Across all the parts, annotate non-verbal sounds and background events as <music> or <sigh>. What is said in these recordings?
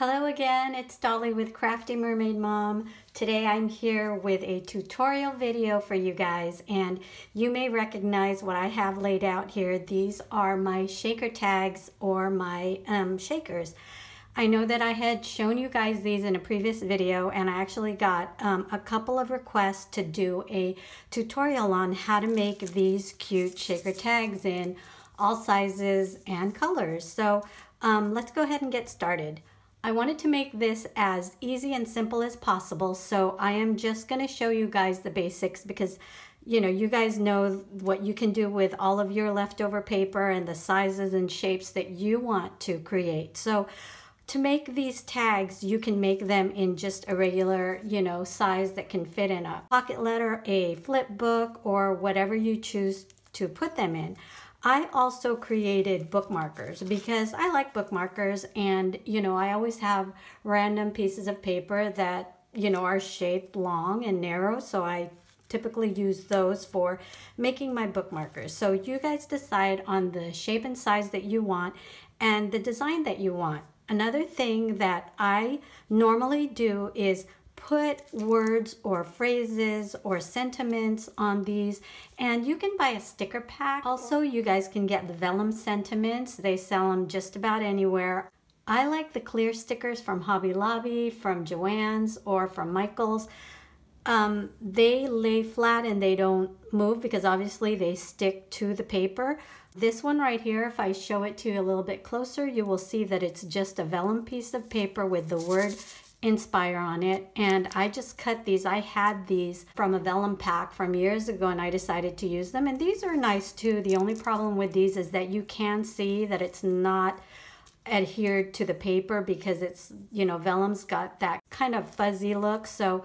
Hello again, it's Dolly with Crafty Mermaid Mom. Today I'm here with a tutorial video for you guys and you may recognize what I have laid out here. These are my shaker tags or my um, shakers. I know that I had shown you guys these in a previous video and I actually got um, a couple of requests to do a tutorial on how to make these cute shaker tags in all sizes and colors. So um, let's go ahead and get started. I wanted to make this as easy and simple as possible, so I am just going to show you guys the basics because you know, you guys know what you can do with all of your leftover paper and the sizes and shapes that you want to create. So to make these tags, you can make them in just a regular, you know, size that can fit in a pocket letter, a flip book, or whatever you choose to put them in. I also created bookmarkers because I like bookmarkers and you know I always have random pieces of paper that you know are shaped long and narrow so I typically use those for making my bookmarkers. So you guys decide on the shape and size that you want and the design that you want. Another thing that I normally do is put words or phrases or sentiments on these and you can buy a sticker pack. Also, you guys can get the vellum sentiments. They sell them just about anywhere. I like the clear stickers from Hobby Lobby, from Joann's, or from Michael's. Um, they lay flat and they don't move because obviously they stick to the paper. This one right here, if I show it to you a little bit closer, you will see that it's just a vellum piece of paper with the word Inspire on it. And I just cut these. I had these from a vellum pack from years ago and I decided to use them. And these are nice too. The only problem with these is that you can see that it's not adhered to the paper because it's, you know, vellum's got that kind of fuzzy look. So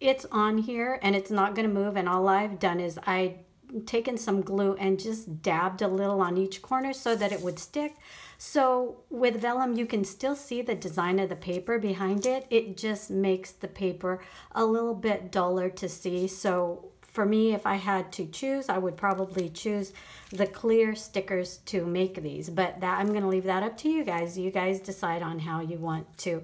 it's on here and it's not going to move. And all I've done is I taken some glue and just dabbed a little on each corner so that it would stick. So with vellum, you can still see the design of the paper behind it. It just makes the paper a little bit duller to see. So for me, if I had to choose, I would probably choose the clear stickers to make these. But that I'm going to leave that up to you guys. You guys decide on how you want to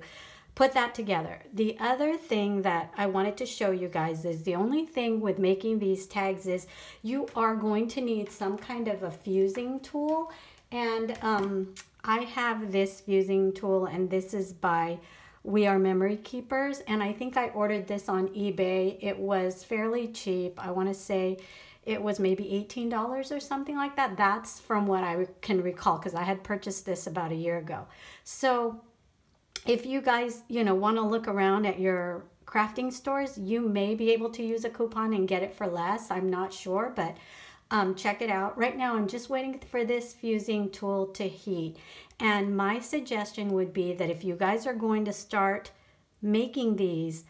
put that together. The other thing that I wanted to show you guys is the only thing with making these tags is you are going to need some kind of a fusing tool and um, I have this fusing tool and this is by We Are Memory Keepers and I think I ordered this on eBay. It was fairly cheap. I want to say it was maybe $18 or something like that. That's from what I can recall because I had purchased this about a year ago. So if you guys, you know, want to look around at your crafting stores, you may be able to use a coupon and get it for less. I'm not sure, but um, check it out. Right now, I'm just waiting for this fusing tool to heat. And my suggestion would be that if you guys are going to start making these,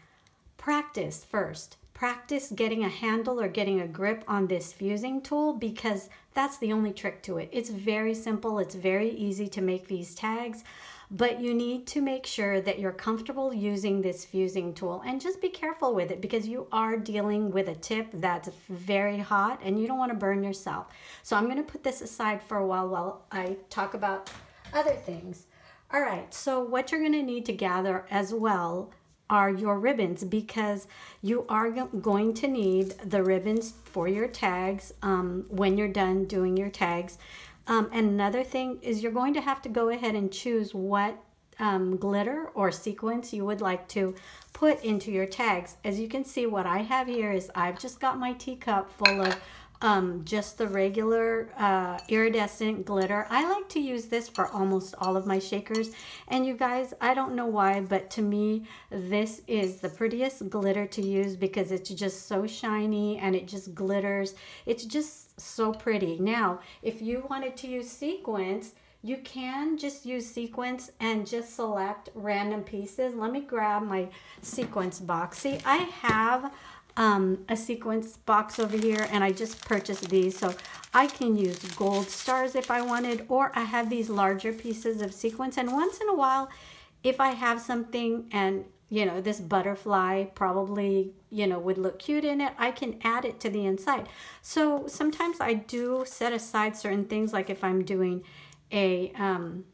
practice first. Practice getting a handle or getting a grip on this fusing tool because that's the only trick to it. It's very simple. It's very easy to make these tags but you need to make sure that you're comfortable using this fusing tool and just be careful with it because you are dealing with a tip that's very hot and you don't want to burn yourself. So I'm going to put this aside for a while while I talk about other things. All right, so what you're going to need to gather as well are your ribbons because you are going to need the ribbons for your tags um, when you're done doing your tags. Um, and another thing is you're going to have to go ahead and choose what um, glitter or sequence you would like to put into your tags. As you can see, what I have here is I've just got my teacup full of um, just the regular uh, iridescent glitter. I like to use this for almost all of my shakers. And you guys, I don't know why, but to me, this is the prettiest glitter to use because it's just so shiny and it just glitters. It's just so pretty. Now, if you wanted to use sequins, you can just use sequins and just select random pieces. Let me grab my sequins box. See, I have um, a sequence box over here and I just purchased these. So I can use gold stars if I wanted or I have these larger pieces of sequins and once in a while if I have something and you know this butterfly probably you know would look cute in it I can add it to the inside. So sometimes I do set aside certain things like if I'm doing a um,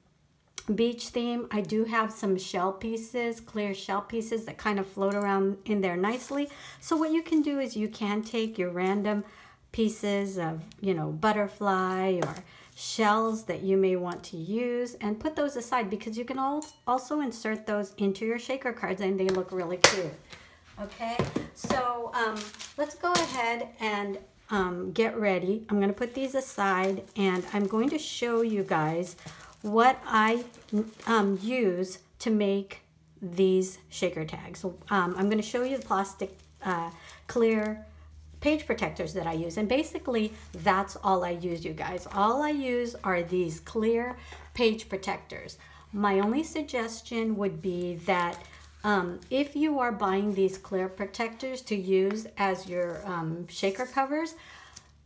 beach theme. I do have some shell pieces, clear shell pieces that kind of float around in there nicely. So what you can do is you can take your random pieces of, you know, butterfly or shells that you may want to use and put those aside because you can also insert those into your shaker cards and they look really cute. Okay, so um, let's go ahead and um, get ready. I'm going to put these aside and I'm going to show you guys what I um, use to make these shaker tags. Um, I'm going to show you the plastic uh, clear page protectors that I use. And basically, that's all I use, you guys. All I use are these clear page protectors. My only suggestion would be that um, if you are buying these clear protectors to use as your um, shaker covers,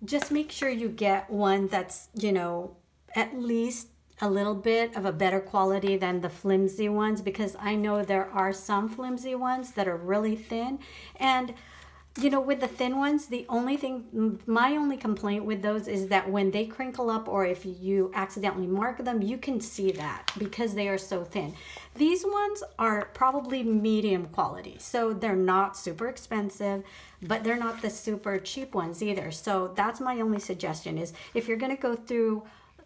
just make sure you get one that's, you know, at least a little bit of a better quality than the flimsy ones because I know there are some flimsy ones that are really thin. And you know with the thin ones the only thing my only complaint with those is that when they crinkle up or if you accidentally mark them you can see that because they are so thin. These ones are probably medium quality so they're not super expensive but they're not the super cheap ones either. So that's my only suggestion is if you're going to go through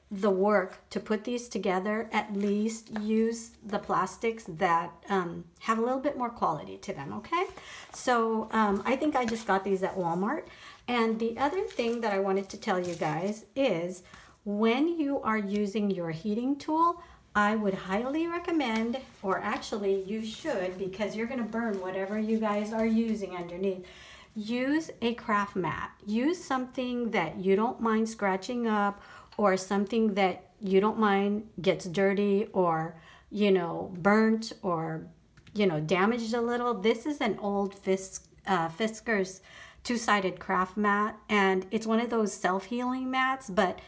the work to put these together, at least use the plastics that um, have a little bit more quality to them, okay? So um, I think I just got these at Walmart. And the other thing that I wanted to tell you guys is when you are using your heating tool, I would highly recommend, or actually you should, because you're gonna burn whatever you guys are using underneath, use a craft mat. Use something that you don't mind scratching up or something that you don't mind gets dirty or you know burnt or you know damaged a little this is an old Fisk, uh, Fiskars two-sided craft mat and it's one of those self-healing mats but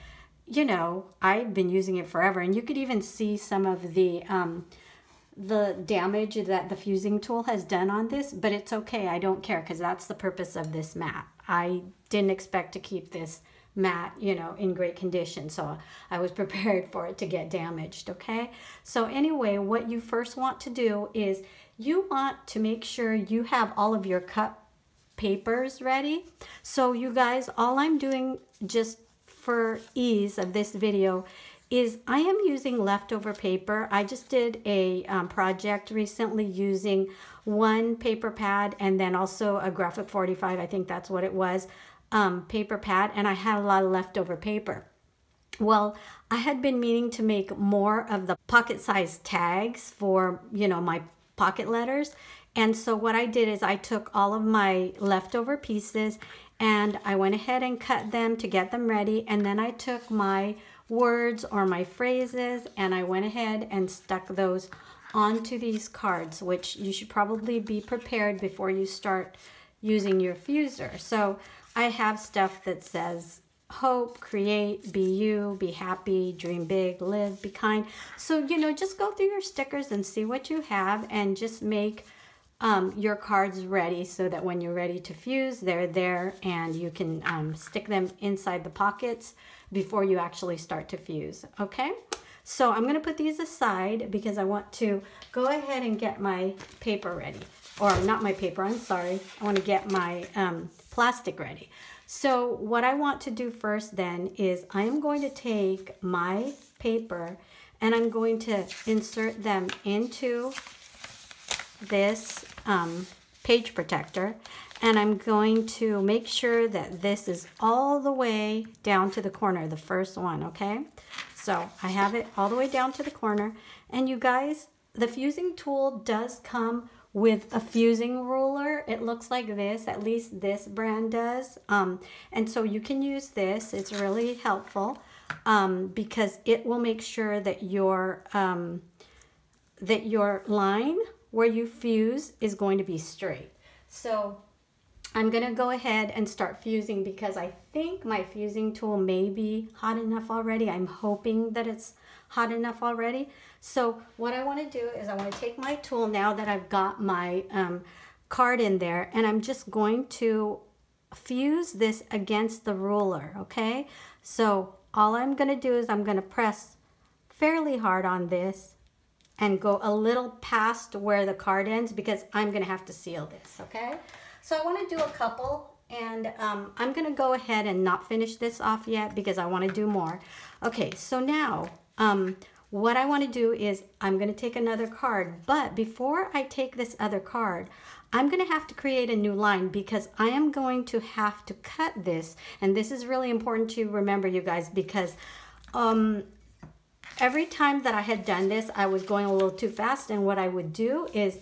you know I've been using it forever and you could even see some of the um, the damage that the fusing tool has done on this but it's okay I don't care because that's the purpose of this mat. I didn't expect to keep this mat, you know, in great condition. So I was <laughs> prepared for it to get damaged, okay? So anyway, what you first want to do is you want to make sure you have all of your cut papers ready. So you guys, all I'm doing just for ease of this video is I am using leftover paper. I just did a um, project recently using one paper pad and then also a graphic 45, I think that's what it was, um, paper pad and I had a lot of leftover paper. Well, I had been meaning to make more of the pocket size tags for, you know, my pocket letters. And so what I did is I took all of my leftover pieces and I went ahead and cut them to get them ready. And then I took my words or my phrases and I went ahead and stuck those onto these cards, which you should probably be prepared before you start using your fuser. So I have stuff that says hope, create, be you, be happy, dream big, live, be kind. So, you know, just go through your stickers and see what you have and just make um, your cards ready so that when you're ready to fuse, they're there and you can um, stick them inside the pockets before you actually start to fuse, okay? So I'm gonna put these aside because I want to go ahead and get my paper ready. Or not my paper, I'm sorry. I wanna get my um, plastic ready. So what I want to do first then is I'm going to take my paper and I'm going to insert them into this um, page protector and I'm going to make sure that this is all the way down to the corner, the first one, okay? So I have it all the way down to the corner and you guys, the fusing tool does come with a fusing ruler. It looks like this, at least this brand does. Um, and so you can use this. It's really helpful um, because it will make sure that your, um, that your line where you fuse is going to be straight. So I'm to go ahead and start fusing because I think my fusing tool may be hot enough already. I'm hoping that it's hot enough already. So what I want to do is I want to take my tool now that I've got my um, card in there and I'm just going to fuse this against the ruler, okay? So all I'm going to do is I'm going to press fairly hard on this and go a little past where the card ends because I'm gonna have to seal this, okay? So I wanna do a couple and um, I'm gonna go ahead and not finish this off yet because I wanna do more. Okay, so now um, what I wanna do is I'm gonna take another card, but before I take this other card, I'm gonna have to create a new line because I am going to have to cut this. And this is really important to remember you guys because um, every time that I had done this, I was going a little too fast. And what I would do is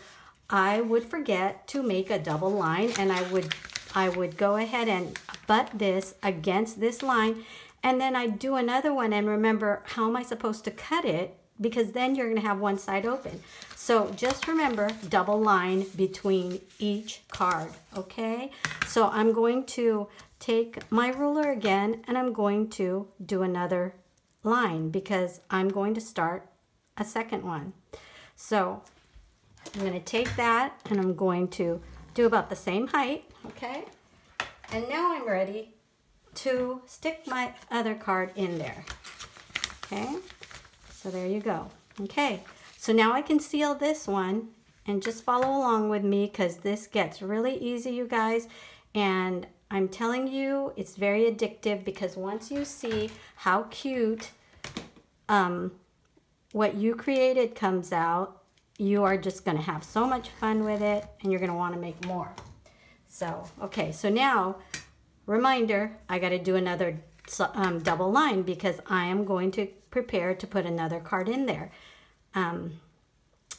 I would forget to make a double line and I would I would go ahead and butt this against this line and then I do another one and remember how am I supposed to cut it because then you're going to have one side open. So just remember double line between each card, okay? So I'm going to take my ruler again and I'm going to do another line because I'm going to start a second one. So I'm going to take that and I'm going to do about the same height, okay? And now I'm ready to stick my other card in there, okay? So there you go. Okay, so now I can seal this one and just follow along with me because this gets really easy, you guys. And I'm telling you, it's very addictive because once you see how cute um, what you created comes out, you are just going to have so much fun with it and you're going to want to make more. So, okay, so now, reminder, I got to do another um, double line because I am going to prepare to put another card in there. Um,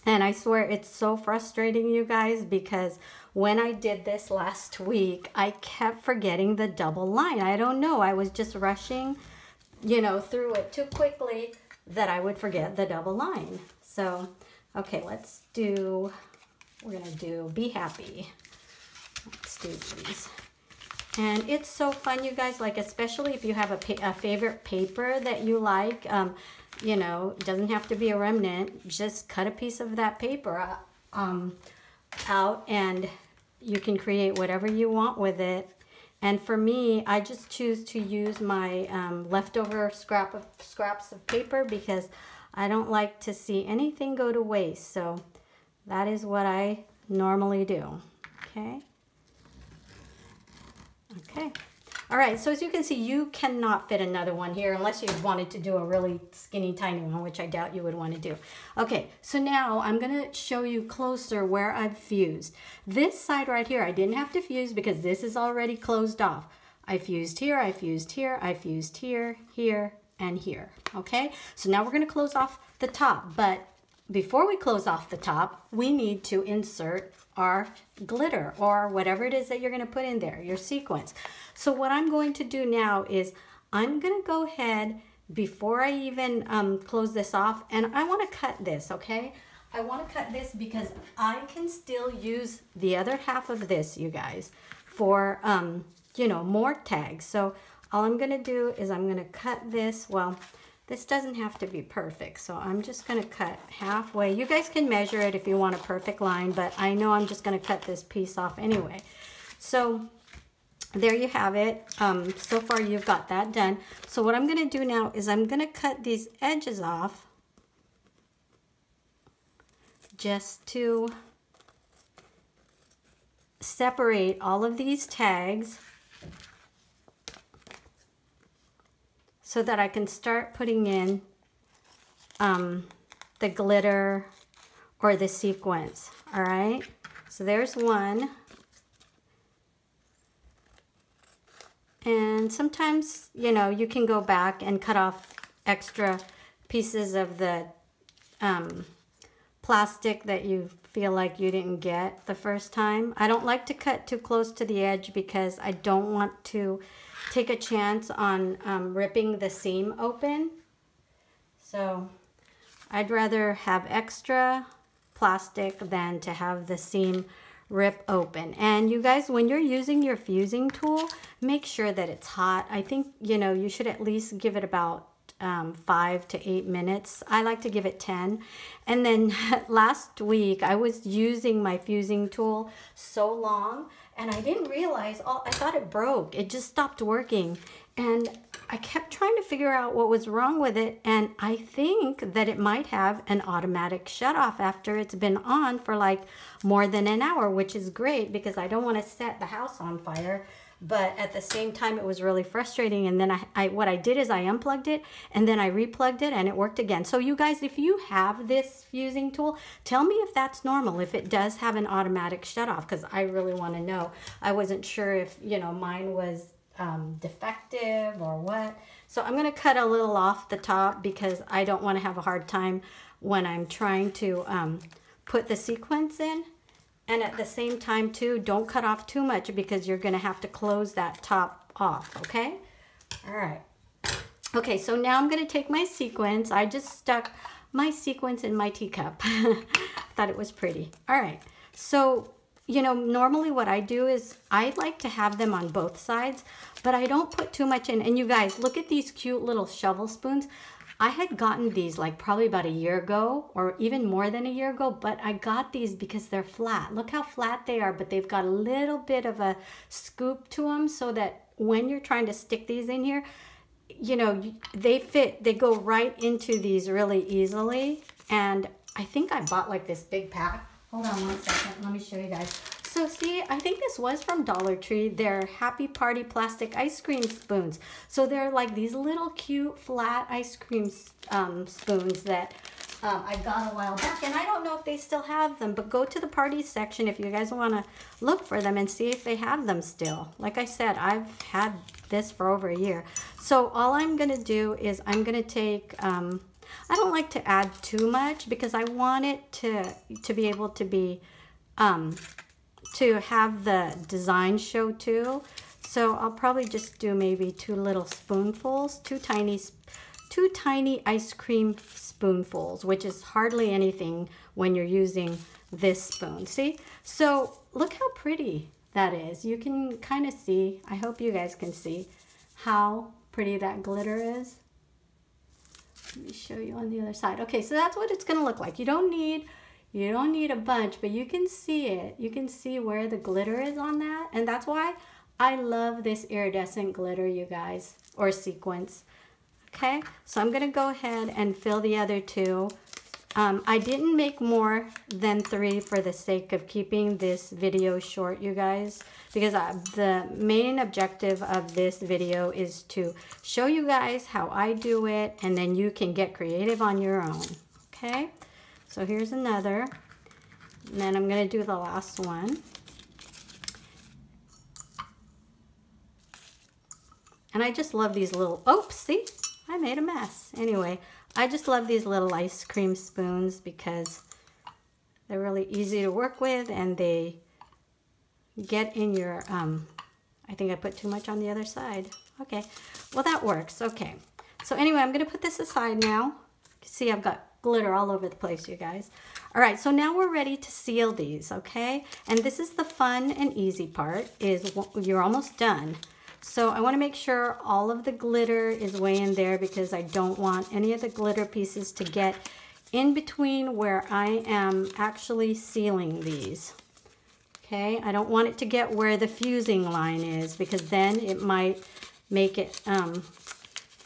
and I swear it's so frustrating, you guys, because when I did this last week, I kept forgetting the double line. I don't know. I was just rushing, you know, through it too quickly that I would forget the double line. So, okay, let's do, we're going to do Be Happy. Let's do these. And it's so fun, you guys, like especially if you have a, a favorite paper that you like, um, you know, it doesn't have to be a remnant. Just cut a piece of that paper uh, um, out and you can create whatever you want with it. And for me, I just choose to use my um, leftover scrap of scraps of paper because I don't like to see anything go to waste. So that is what I normally do. Okay. Okay. All right, so as you can see, you cannot fit another one here unless you wanted to do a really skinny tiny one, which I doubt you would want to do. Okay, so now I'm gonna show you closer where I've fused. This side right here, I didn't have to fuse because this is already closed off. I fused here, I fused here, I fused here, here, and here, okay? So now we're gonna close off the top, but before we close off the top, we need to insert our glitter or whatever it is that you're going to put in there, your sequins. So what I'm going to do now is I'm going to go ahead before I even um, close this off and I want to cut this, okay? I want to cut this because I can still use the other half of this, you guys, for, um, you know, more tags. So all I'm going to do is I'm going to cut this, well, this doesn't have to be perfect, so I'm just going to cut halfway. You guys can measure it if you want a perfect line, but I know I'm just going to cut this piece off anyway. So there you have it. Um, so far you've got that done. So what I'm going to do now is I'm going to cut these edges off just to separate all of these tags so that I can start putting in um, the glitter or the sequins, all right? So there's one. And sometimes, you know, you can go back and cut off extra pieces of the um, plastic that you feel like you didn't get the first time. I don't like to cut too close to the edge because I don't want to take a chance on um, ripping the seam open. So I'd rather have extra plastic than to have the seam rip open. And you guys, when you're using your fusing tool, make sure that it's hot. I think, you know, you should at least give it about um, five to eight minutes. I like to give it 10. And then <laughs> last week I was using my fusing tool so long and I didn't realize, oh, I thought it broke. It just stopped working. and I kept trying to figure out what was wrong with it and I think that it might have an automatic shut off after it's been on for like more than an hour which is great because I don't want to set the house on fire but at the same time it was really frustrating and then I, I what I did is I unplugged it and then I replugged it and it worked again so you guys if you have this fusing tool tell me if that's normal if it does have an automatic shut off because I really want to know I wasn't sure if you know mine was um, defective or what. So I'm going to cut a little off the top because I don't want to have a hard time when I'm trying to um, put the sequence in. And at the same time too, don't cut off too much because you're to have to close that top off, okay? All right. Okay, so now I'm to take my sequence. I just stuck my sequence in my teacup. <laughs> Thought it was pretty. All right. So you know, normally what I do is I like to have them on both sides, but I don't put too much in. And you guys, look at these cute little shovel spoons. I had gotten these like probably about a year ago or even more than a year ago, but I got these because they're flat. Look how flat they are, but they've got a little bit of a scoop to them so that when you're trying to stick these in here, you know, they fit, they go right into these really easily. And I think I bought like this big pack Hold on one second. Let me show you guys. So see, I think this was from Dollar Tree. They're Happy Party plastic ice cream spoons. So they're like these little cute flat ice cream um, spoons that um, I got a while back. And I don't know if they still have them, but go to the party section if you guys want to look for them and see if they have them still. Like I said, I've had this for over a year. So all I'm going to do is I'm going to take... Um, I don't like to add too much because I want it to, to be able to be, um, to have the design show too. So I'll probably just do maybe two little spoonfuls, two tiny, two tiny ice cream spoonfuls, which is hardly anything when you're using this spoon. See? So look how pretty that is. You can kind of see, I hope you guys can see how pretty that glitter is. Let me show you on the other side. Okay, so that's what it's going to look like. You don't need you don't need a bunch, but you can see it. You can see where the glitter is on that. And that's why I love this iridescent glitter, you guys, or sequence. Okay, so I'm going to go ahead and fill the other two um, I didn't make more than three for the sake of keeping this video short, you guys, because I, the main objective of this video is to show you guys how I do it, and then you can get creative on your own, okay? So here's another, and then I'm going to do the last one. And I just love these little, oops, see? I made a mess. Anyway, I just love these little ice cream spoons because they're really easy to work with and they get in your, um, I think I put too much on the other side. Okay, well that works, okay. So anyway, I'm gonna put this aside now. See, I've got glitter all over the place, you guys. All right, so now we're ready to seal these, okay? And this is the fun and easy part, is you're almost done. So I want to make sure all of the glitter is way in there because I don't want any of the glitter pieces to get in between where I am actually sealing these. Okay, I don't want it to get where the fusing line is because then it might make it um,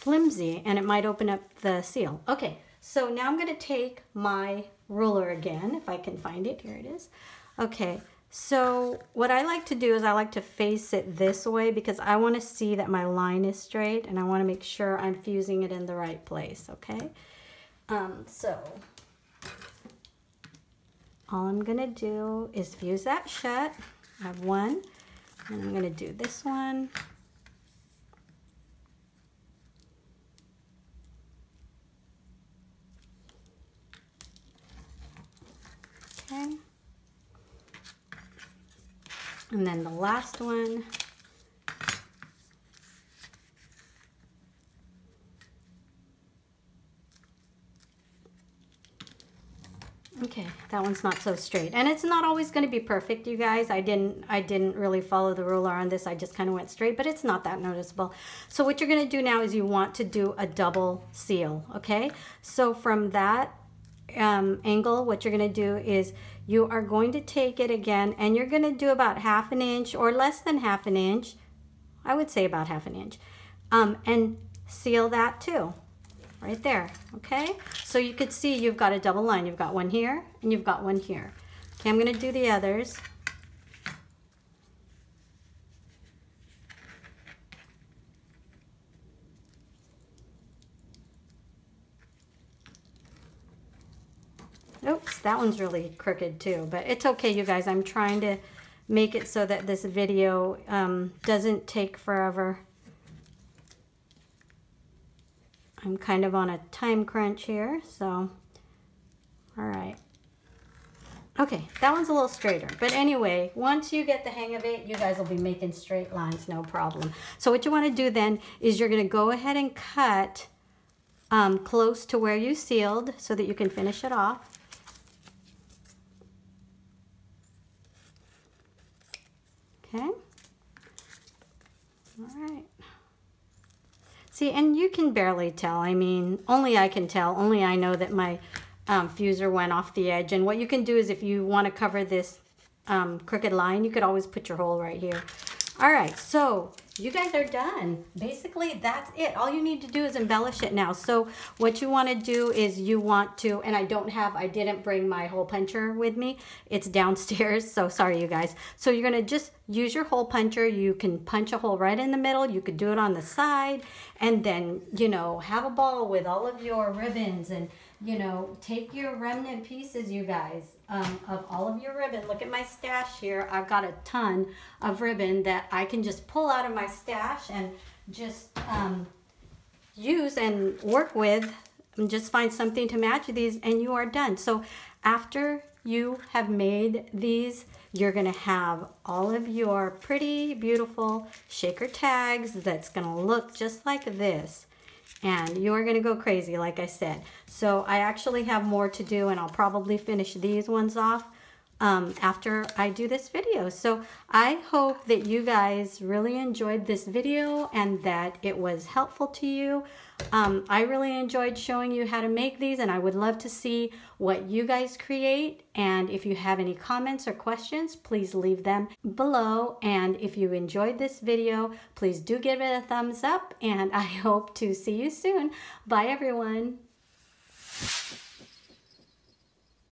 flimsy and it might open up the seal. Okay, so now I'm going to take my ruler again, if I can find it. Here it is. Okay, so what I like to do is I like to face it this way because I want to see that my line is straight and I want to make sure I'm fusing it in the right place, okay? Um, so all I'm going to do is fuse that shut. I have one and I'm going to do this one. Okay. And then the last one. Okay, that one's not so straight. And it's not always going to be perfect, you guys. I didn't I didn't really follow the ruler on this. I just kind of went straight, but it's not that noticeable. So what you're going to do now is you want to do a double seal, okay? So from that um, angle, what you're going to do is you are going to take it again and you're going to do about half an inch or less than half an inch. I would say about half an inch. um, and seal that too right there okay so you could see you've got a double line you've got one here and you've got one here okay I'm gonna do the others Oops, that one's really crooked too, but it's okay, you guys. I'm trying to make it so that this video um, doesn't take forever. I'm kind of on a time crunch here, so, all right. Okay, that one's a little straighter. But anyway, once you get the hang of it, you guys will be making straight lines, no problem. So what you want to do then is you're going to go ahead and cut um, close to where you sealed so that you can finish it off. Okay. All right. See, and you can barely tell. I mean, only I can tell. Only I know that my um, fuser went off the edge. And what you can do is if you want to cover this um, crooked line, you could always put your hole right here. All right, so you guys are done. Basically, that's it. All you need to do is embellish it now. So what you want to do is you want to, and I don't have, I didn't bring my hole puncher with me. It's downstairs, so sorry you guys. So you're going to just use your hole puncher. You can punch a hole right in the middle. You could do it on the side and then, you know, have a ball with all of your ribbons and, you know, take your remnant pieces, you guys, um, of all of your ribbon. Look at my stash here. I've got a ton of ribbon that I can just pull out of my stash and just um, use and work with and just find something to match these and you are done. So after you have made these, you're gonna have all of your pretty, beautiful shaker tags that's gonna look just like this and you're gonna go crazy like I said so I actually have more to do and I'll probably finish these ones off um, after I do this video. So I hope that you guys really enjoyed this video and that it was helpful to you. Um, I really enjoyed showing you how to make these and I would love to see what you guys create. And if you have any comments or questions, please leave them below. And if you enjoyed this video, please do give it a thumbs up and <laughs> I hope to see you soon. Bye everyone.